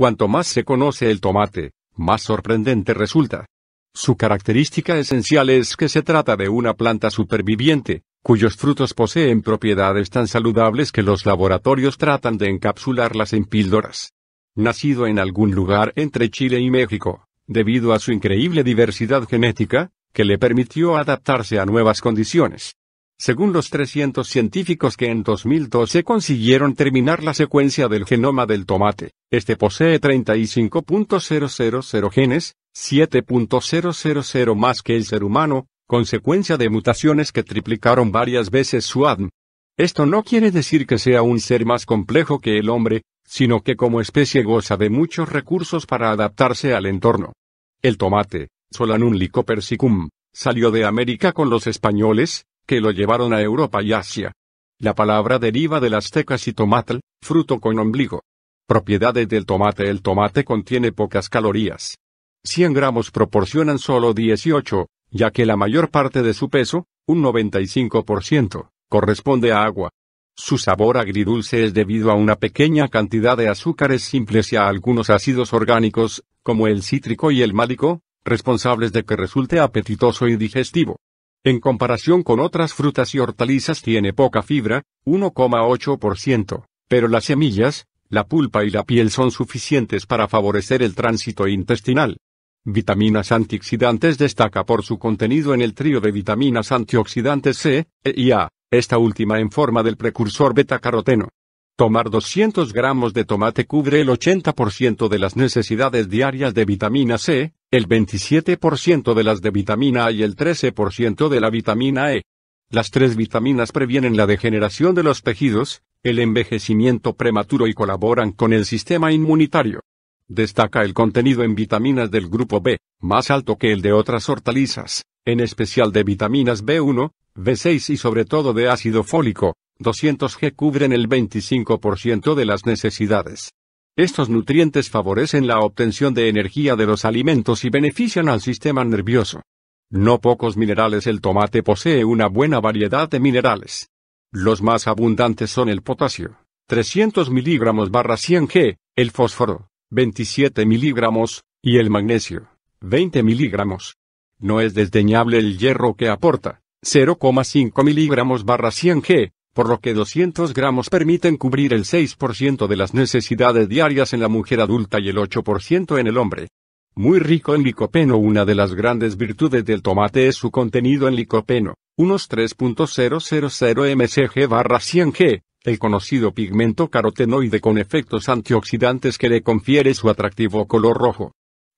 Cuanto más se conoce el tomate, más sorprendente resulta. Su característica esencial es que se trata de una planta superviviente, cuyos frutos poseen propiedades tan saludables que los laboratorios tratan de encapsularlas en píldoras. Nacido en algún lugar entre Chile y México, debido a su increíble diversidad genética, que le permitió adaptarse a nuevas condiciones. Según los 300 científicos que en 2012 consiguieron terminar la secuencia del genoma del tomate, este posee 35.000 genes, 7.000 más que el ser humano, consecuencia de mutaciones que triplicaron varias veces su ADN. Esto no quiere decir que sea un ser más complejo que el hombre, sino que como especie goza de muchos recursos para adaptarse al entorno. El tomate, Solanum lycopersicum, salió de América con los españoles, que lo llevaron a Europa y Asia. La palabra deriva del azteca tomatl, fruto con ombligo. Propiedades del tomate El tomate contiene pocas calorías. 100 gramos proporcionan solo 18, ya que la mayor parte de su peso, un 95%, corresponde a agua. Su sabor agridulce es debido a una pequeña cantidad de azúcares simples y a algunos ácidos orgánicos, como el cítrico y el málico, responsables de que resulte apetitoso y digestivo. En comparación con otras frutas y hortalizas tiene poca fibra, 1,8%, pero las semillas, la pulpa y la piel son suficientes para favorecer el tránsito intestinal. Vitaminas antioxidantes destaca por su contenido en el trío de vitaminas antioxidantes C, E y A, esta última en forma del precursor beta-caroteno. Tomar 200 gramos de tomate cubre el 80% de las necesidades diarias de vitamina C, el 27% de las de vitamina A y el 13% de la vitamina E. Las tres vitaminas previenen la degeneración de los tejidos, el envejecimiento prematuro y colaboran con el sistema inmunitario. Destaca el contenido en vitaminas del grupo B, más alto que el de otras hortalizas, en especial de vitaminas B1, B6 y sobre todo de ácido fólico, 200G cubren el 25% de las necesidades. Estos nutrientes favorecen la obtención de energía de los alimentos y benefician al sistema nervioso. No pocos minerales El tomate posee una buena variedad de minerales. Los más abundantes son el potasio, 300 miligramos barra 100 G, el fósforo, 27 miligramos, y el magnesio, 20 miligramos. No es desdeñable el hierro que aporta, 0,5 miligramos barra 100 G, por lo que 200 gramos permiten cubrir el 6% de las necesidades diarias en la mujer adulta y el 8% en el hombre. Muy rico en licopeno Una de las grandes virtudes del tomate es su contenido en licopeno, unos 3.000 mcg barra 100 G, el conocido pigmento carotenoide con efectos antioxidantes que le confiere su atractivo color rojo.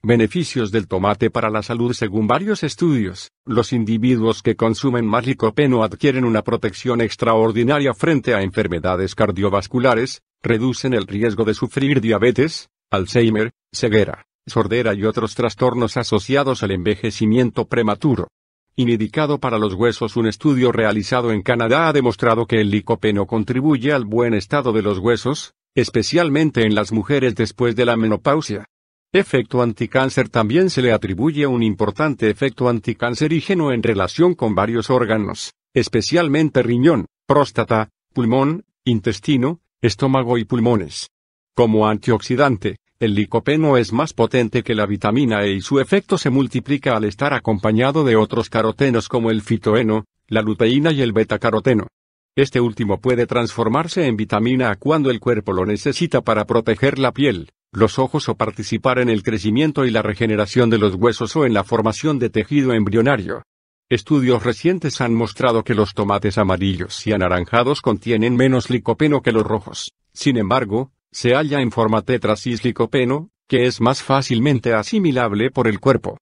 Beneficios del tomate para la salud Según varios estudios, los individuos que consumen más licopeno adquieren una protección extraordinaria frente a enfermedades cardiovasculares, reducen el riesgo de sufrir diabetes, Alzheimer, ceguera, sordera y otros trastornos asociados al envejecimiento prematuro. Indicado para los huesos Un estudio realizado en Canadá ha demostrado que el licopeno contribuye al buen estado de los huesos, especialmente en las mujeres después de la menopausia. Efecto anticáncer También se le atribuye un importante efecto anticancerígeno en relación con varios órganos, especialmente riñón, próstata, pulmón, intestino, estómago y pulmones. Como antioxidante, el licopeno es más potente que la vitamina E y su efecto se multiplica al estar acompañado de otros carotenos como el fitoeno, la luteína y el betacaroteno. Este último puede transformarse en vitamina A cuando el cuerpo lo necesita para proteger la piel, los ojos o participar en el crecimiento y la regeneración de los huesos o en la formación de tejido embrionario. Estudios recientes han mostrado que los tomates amarillos y anaranjados contienen menos licopeno que los rojos. Sin embargo, se halla en forma tetracis licopeno, que es más fácilmente asimilable por el cuerpo.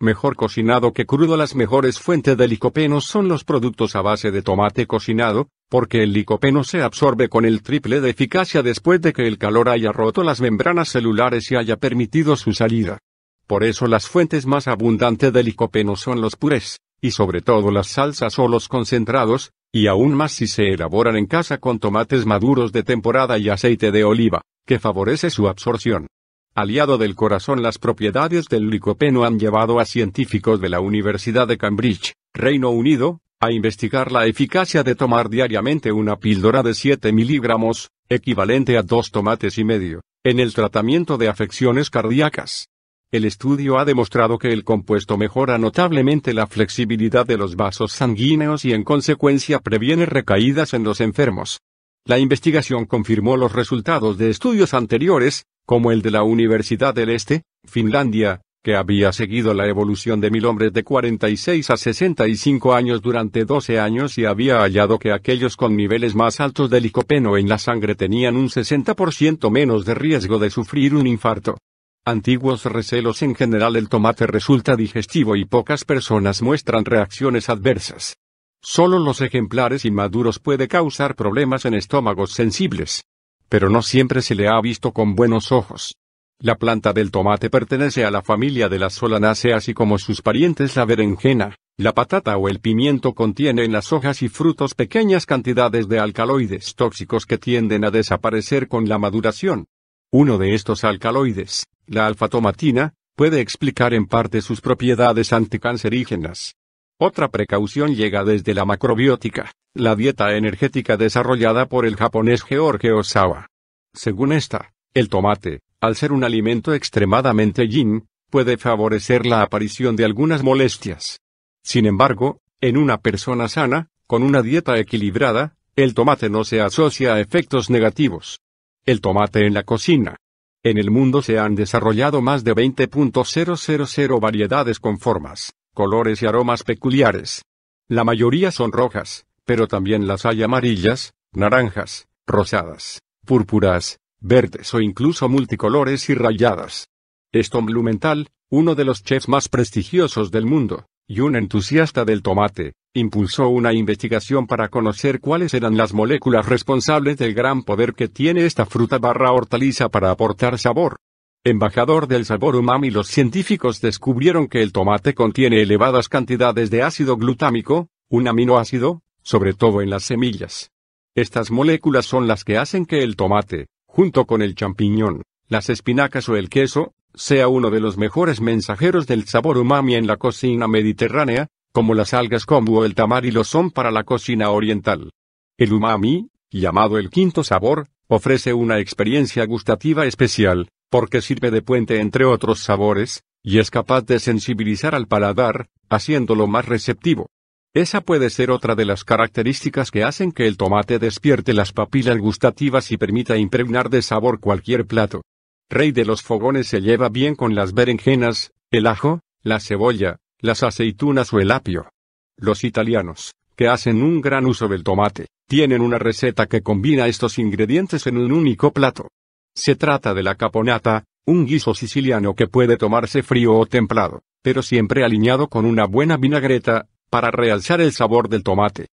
Mejor cocinado que crudo Las mejores fuentes de licopeno son los productos a base de tomate cocinado, porque el licopeno se absorbe con el triple de eficacia después de que el calor haya roto las membranas celulares y haya permitido su salida. Por eso las fuentes más abundantes de licopeno son los purés, y sobre todo las salsas o los concentrados, y aún más si se elaboran en casa con tomates maduros de temporada y aceite de oliva, que favorece su absorción. Aliado del corazón las propiedades del licopeno han llevado a científicos de la Universidad de Cambridge, Reino Unido, a investigar la eficacia de tomar diariamente una píldora de 7 miligramos, equivalente a dos tomates y medio, en el tratamiento de afecciones cardíacas. El estudio ha demostrado que el compuesto mejora notablemente la flexibilidad de los vasos sanguíneos y en consecuencia previene recaídas en los enfermos. La investigación confirmó los resultados de estudios anteriores, como el de la Universidad del Este, Finlandia, que había seguido la evolución de mil hombres de 46 a 65 años durante 12 años y había hallado que aquellos con niveles más altos de licopeno en la sangre tenían un 60% menos de riesgo de sufrir un infarto. Antiguos recelos en general el tomate resulta digestivo y pocas personas muestran reacciones adversas. Solo los ejemplares inmaduros puede causar problemas en estómagos sensibles. Pero no siempre se le ha visto con buenos ojos. La planta del tomate pertenece a la familia de las solanaceas así como sus parientes la berenjena, la patata o el pimiento contiene en las hojas y frutos pequeñas cantidades de alcaloides tóxicos que tienden a desaparecer con la maduración. Uno de estos alcaloides, la alfatomatina, puede explicar en parte sus propiedades anticancerígenas. Otra precaución llega desde la macrobiótica, la dieta energética desarrollada por el japonés George Osawa. Según esta, el tomate, al ser un alimento extremadamente yin, puede favorecer la aparición de algunas molestias. Sin embargo, en una persona sana, con una dieta equilibrada, el tomate no se asocia a efectos negativos. El tomate en la cocina. En el mundo se han desarrollado más de 20.000 variedades con formas, colores y aromas peculiares. La mayoría son rojas, pero también las hay amarillas, naranjas, rosadas, púrpuras, verdes o incluso multicolores y rayadas. Estom Blumenthal, uno de los chefs más prestigiosos del mundo, y un entusiasta del tomate, impulsó una investigación para conocer cuáles eran las moléculas responsables del gran poder que tiene esta fruta barra hortaliza para aportar sabor. Embajador del sabor umami los científicos descubrieron que el tomate contiene elevadas cantidades de ácido glutámico, un aminoácido, sobre todo en las semillas. Estas moléculas son las que hacen que el tomate, junto con el champiñón, las espinacas o el queso, sea uno de los mejores mensajeros del sabor umami en la cocina mediterránea, como las algas kombu o el tamari lo son para la cocina oriental. El umami, llamado el quinto sabor, ofrece una experiencia gustativa especial, porque sirve de puente entre otros sabores, y es capaz de sensibilizar al paladar, haciéndolo más receptivo. Esa puede ser otra de las características que hacen que el tomate despierte las papilas gustativas y permita impregnar de sabor cualquier plato. Rey de los fogones se lleva bien con las berenjenas, el ajo, la cebolla, las aceitunas o el apio. Los italianos, que hacen un gran uso del tomate, tienen una receta que combina estos ingredientes en un único plato. Se trata de la caponata, un guiso siciliano que puede tomarse frío o templado, pero siempre alineado con una buena vinagreta, para realzar el sabor del tomate.